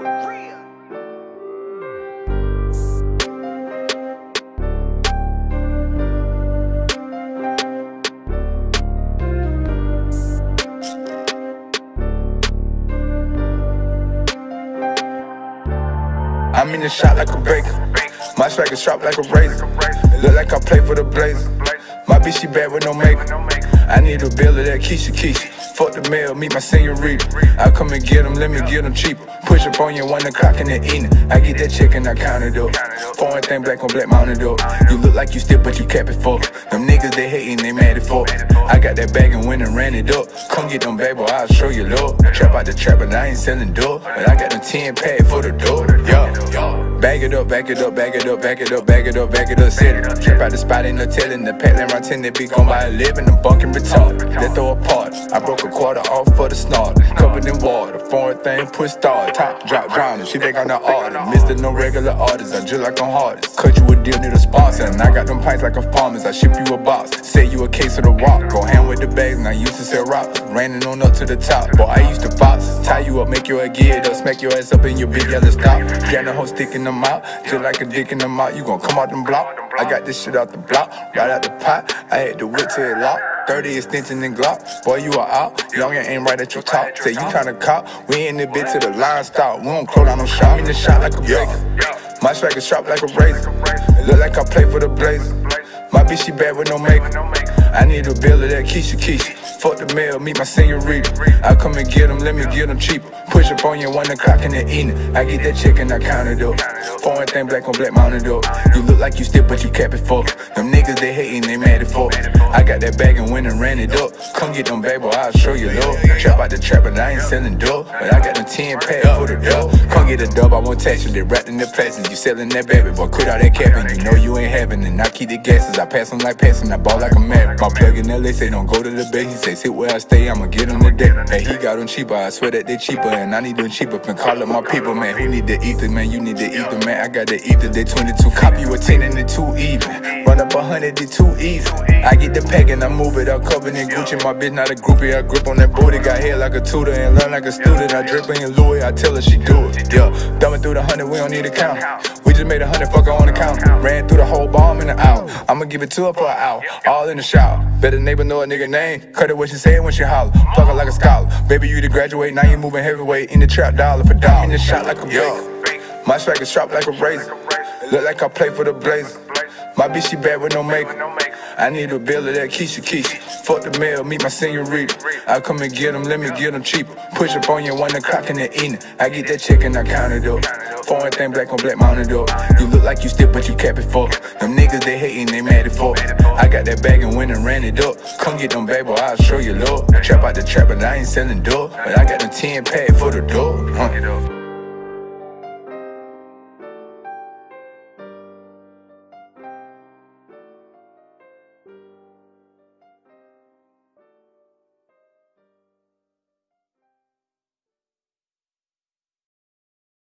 I'm in the shot like a breaker. My swag is sharp like a razor. Look like I play for the blazer. My bitch, she bad with no makeup. I need a bill of that Keisha Keisha. Fuck the mail, meet my senorita. I come and get them, let me get them cheaper. Push up on you one o'clock in the evening. I get that check and I count it up. Foreign thing black on black mounted up. You look like you still, but you cap it for. Them niggas they hating, they mad at fuck. I got that bag and went and ran it up. Come get them baby, I'll show you love. Trap out the trap, but I ain't selling dope. But I got them 10 pad for the door. Yeah. Bag it up, back it up, back it up, back it up, back it up, back it up, set it. Trip out the spot, ain't no telling. The pack around 10, they be gone by 11. I'm bunking retarded. They throw a part. I broke a quarter off for the snort. Covered in water. Foreign thing, push start. Top drop, drowning. She think I'm the artist. Mr. No regular artist. I just like I'm hardest. Cut you a deal, need a sponsor. And I got them pints like a farmer's. I ship you a box. Say you a case of the rock. Go hand with the bags, and I used to sell rock. Ranning on up to the top. Boy, I used to box. Tie you up, make your head get up. Smack your ass up in your big yellow stop. Got the hoe sticking them out. Just like a dick in the mouth. You gon' come out them block. I got this shit out the block. Right out the pot. I had to whip till it lock. 30 extension and Glock. Boy, you are out. Young and aim right at your top. Say you kinda cop. We in the bit to the line stop. We don't close down no shot. In the shot like a baker. My swagger sharp like a razor. Look like I play for the Blazers. My bitch, she bad with no makeup. I need a bill of that Keisha Keisha. Fuck the mail, meet my senorita. I come and get them, let me get them cheaper. Push up on you one o'clock in the evening. I get that check and I count it up. Foreign thing black on black mounted up. You look like you still, but you cap it fuck. Them niggas they hating, they mad at fuck. I got that bag and went and ran it up. Come get them baby, I'll show you love. Trap out the trap, but I ain't selling dope. But I got them 10 pad for the dope. Get a dub, I won't tax you. They wrapped in the plastic. You selling that baby, boy, quit all that capping. You know you ain't having it. I keep the gases. I pass them like passing. I ball like a man. My plug in LA say don't go to the bed. He say sit where I stay. I'ma get them today. Hey, he got them cheaper. I swear that they cheaper, and I need them cheaper. Can call up my people, man. Who need the ether, man? You need the ether, man. I got the ether. They 22 copy with 10 and the two even. Run up a hundred, they too easy. I get the pack and I move it. I'm covered in Gucci. My bitch not a groupie. I grip on that booty. Got hair like a tutor and learn like a student. I drip in Louis. I tell her she do it. Yeah, dumbing through the hundred. We don't need a count. We just made a hundred. Fuck her on the count. Ran through the whole bomb in the out. I'ma give it to her for an hour. All in the shower. Better neighbor know a nigga name. Cut it what she say when she holler. Plug her like a scholar. Baby, you to graduate. Now you moving heavyweight in the trap dollar for dollar. In the shot like a baker. My swagger sharp like a razor. Look like I play for the Blazers. My bitch, she bad with no makeup. I need a bill of that Keisha Keisha. Fuck the mail, meet my senorita. I come and get them, let me get them cheaper. Push up on you one o'clock in the evening. I get that check and I count it up. Foreign thing black on black mounted up. You look like you still, but you cap it fuck. Them niggas they hating, they mad at fuck. I got that bag and went and ran it up. Come get them baby, I'll show you love. Trap out the trap, but I ain't selling dope. But I got them 10 pad for the door. Huh.